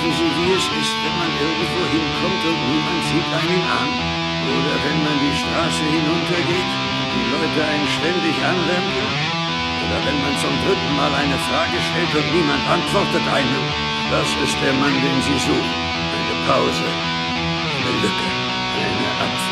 Wissen Sie, wie es ist, wenn man irgendwo hinkommt und niemand sieht einen an? Oder wenn man die Straße hinuntergeht die Leute einen ständig anrempeln? Oder wenn man zum dritten Mal eine Frage stellt und niemand antwortet einem? Das ist der Mann, den Sie suchen. Eine Pause, eine Lücke, eine Abwesenheit.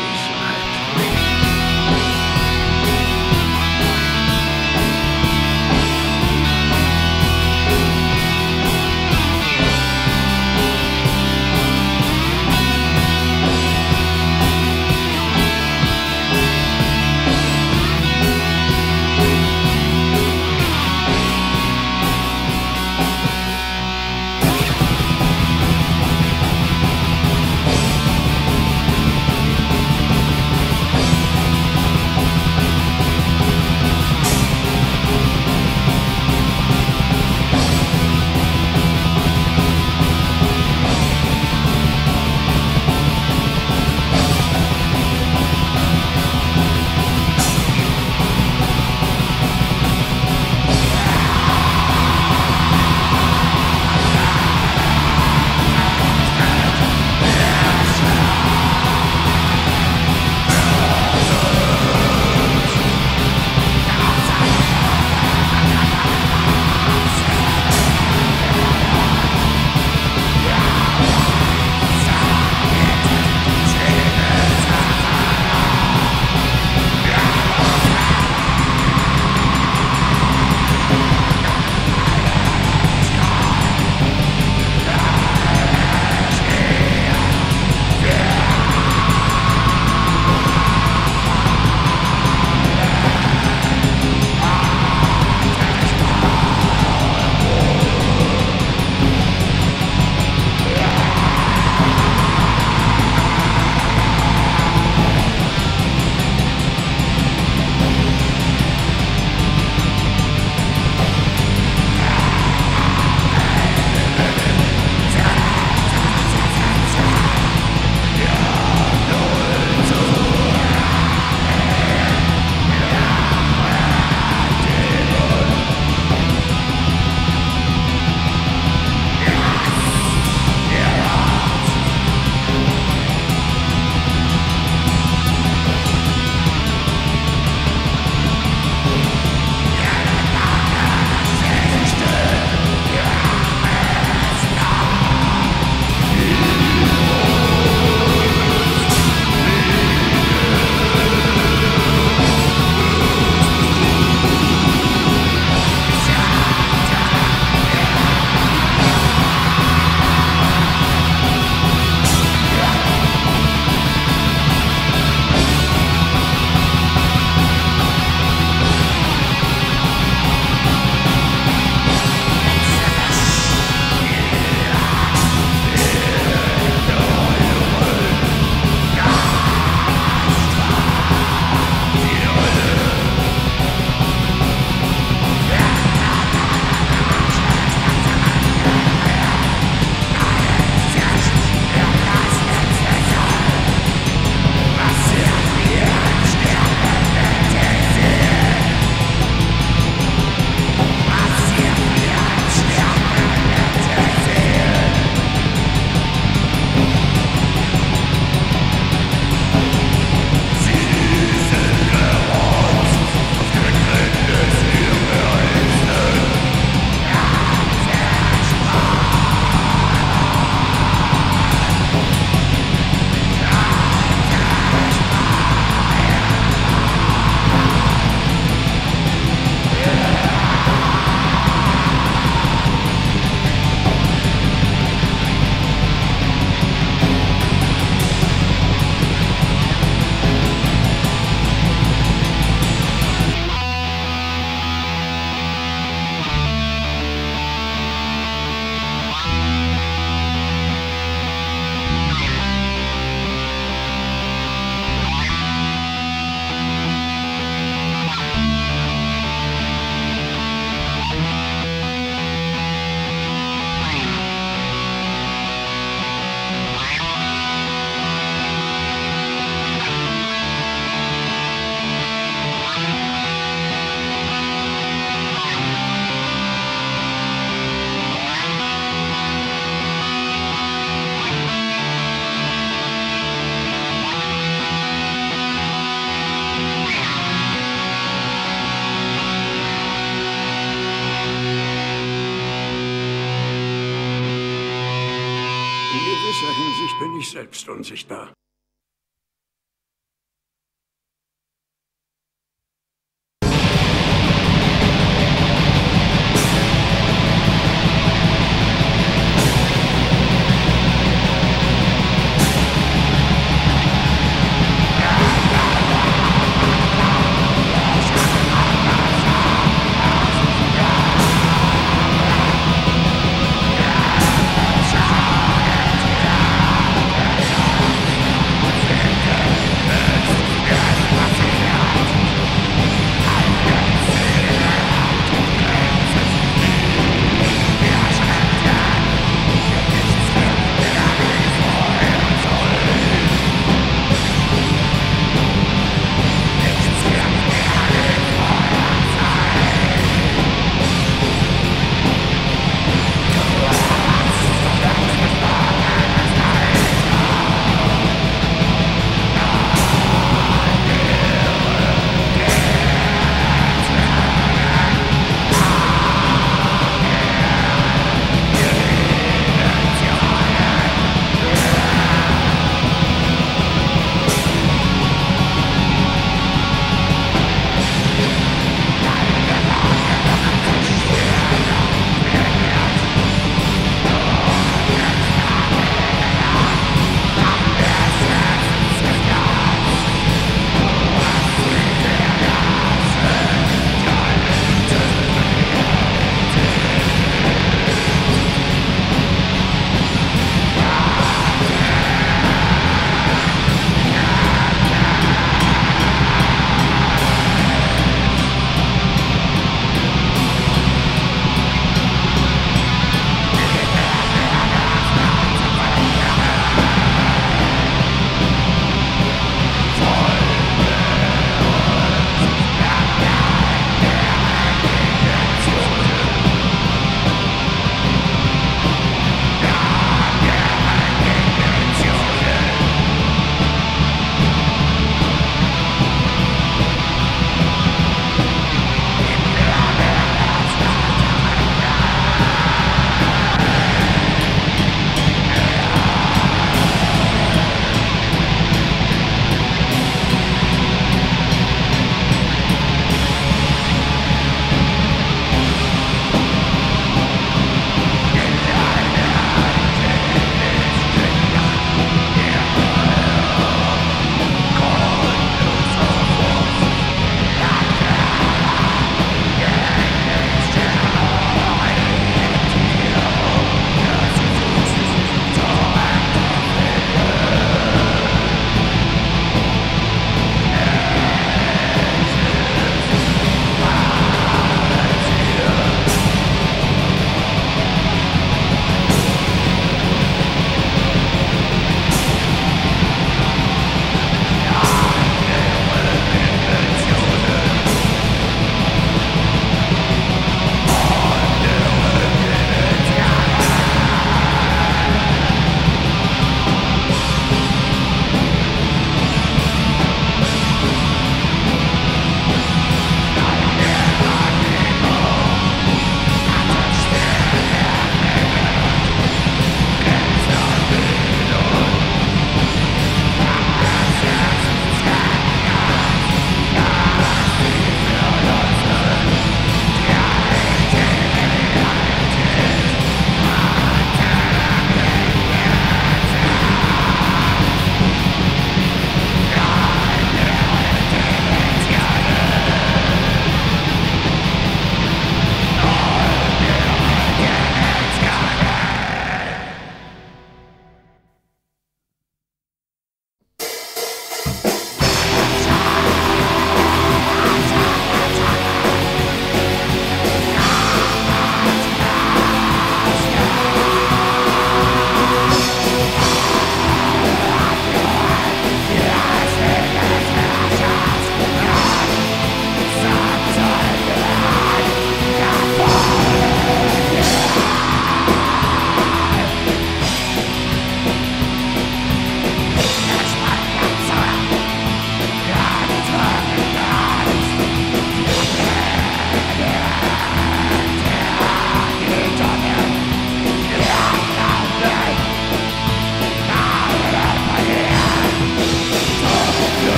Ich selbst unsichtbar.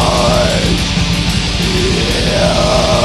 eyes. Yeah.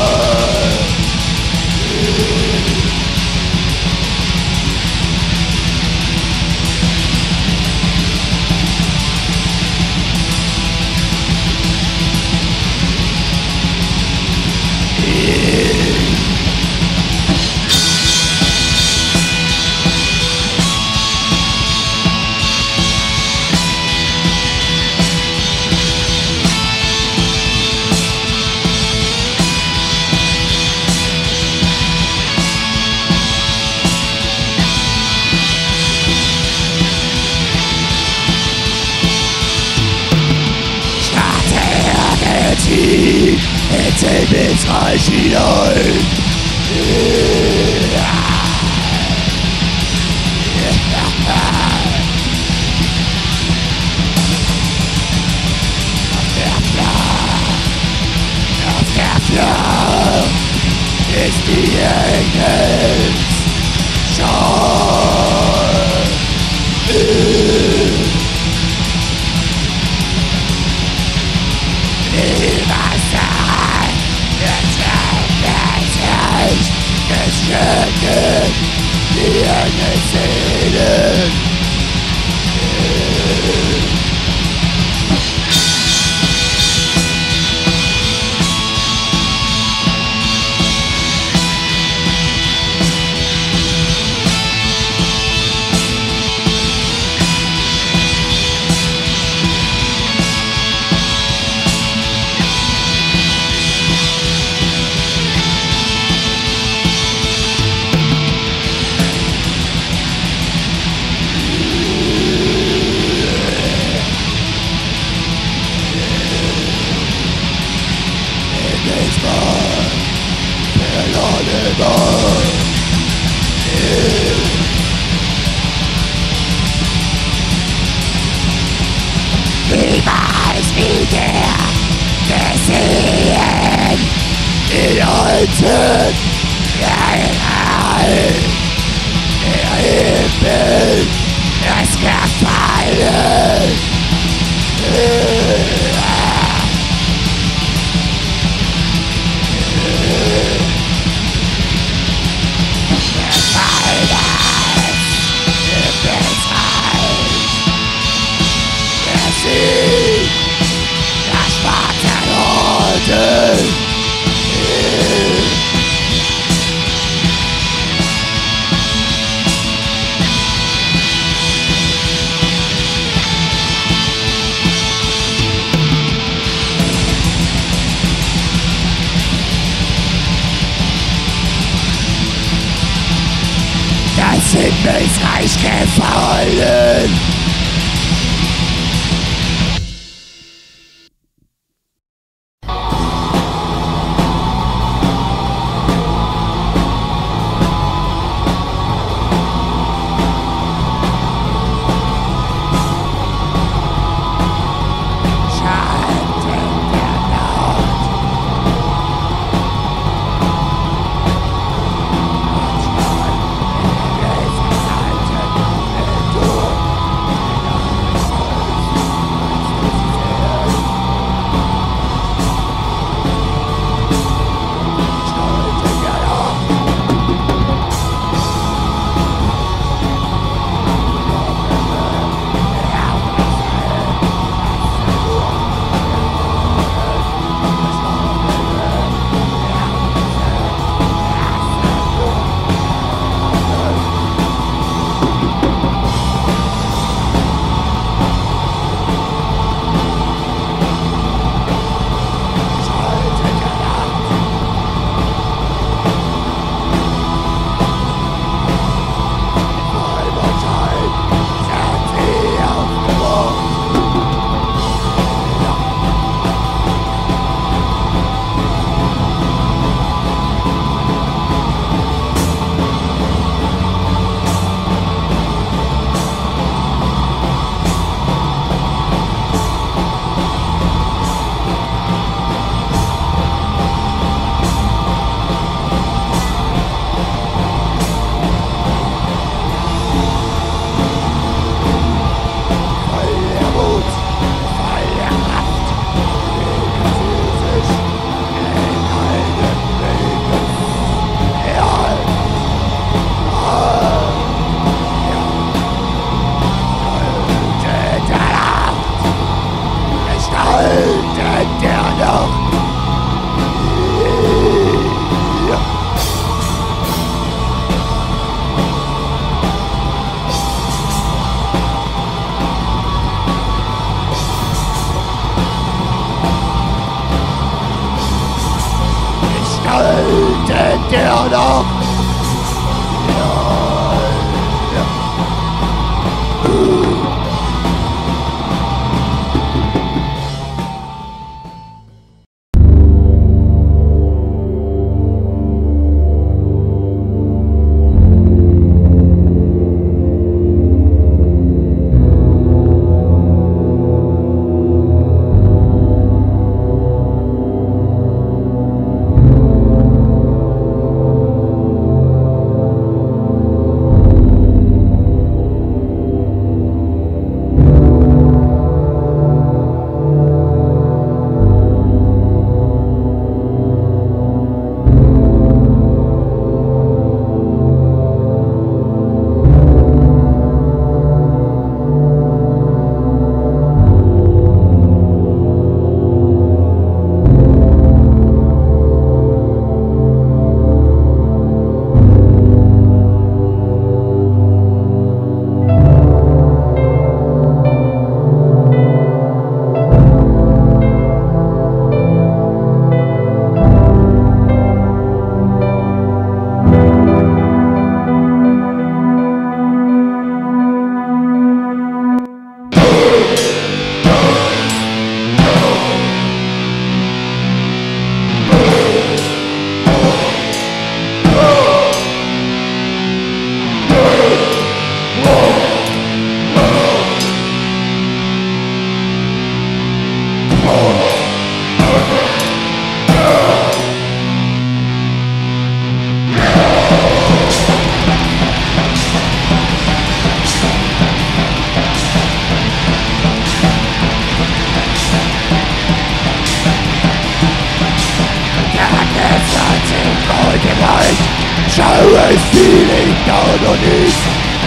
Pain feeling down on knees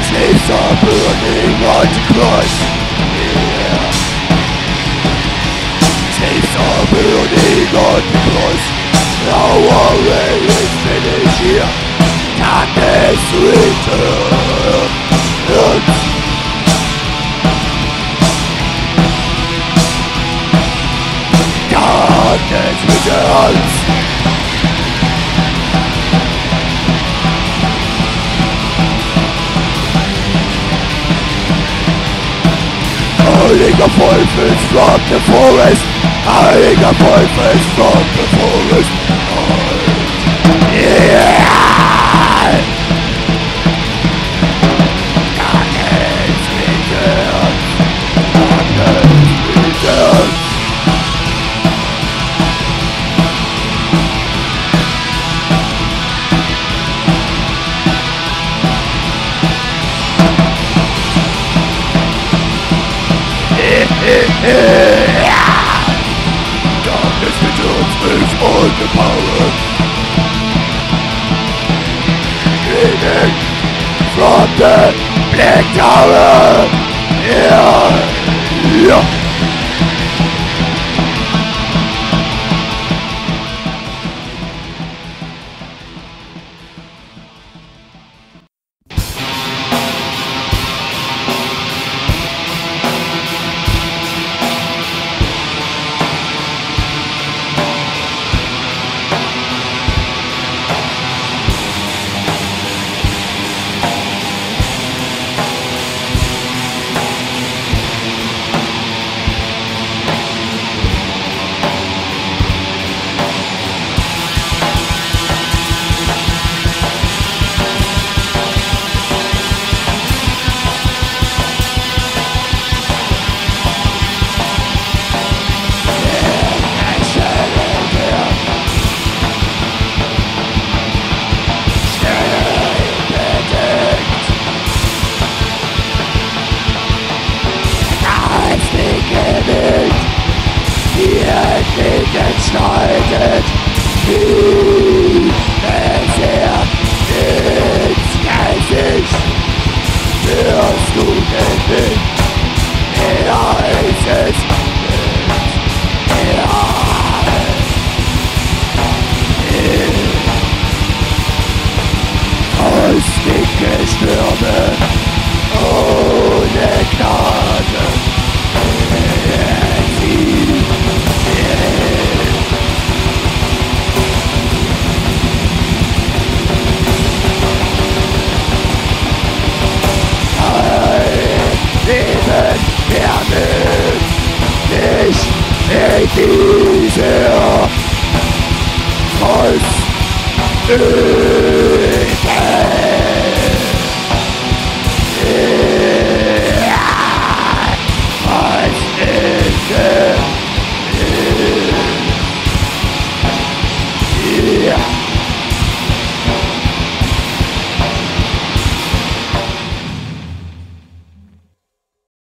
Sleeves are burning on the cross yeah. Sleeves are burning on the cross Our way is finished here Darkness returns Darkness returns Hiding a voices from the forest Hiding a voices from the forest. Yeah! I can't speak Darkness controls space on the power Leading from the Black Tower yeah. yeah. bedeutet es Verkehr ins Gesicht. Wirst du denn gewinnen? er ist es nicht. er Ja. Holzdicke Stürme ohne Knall. In dieser Haus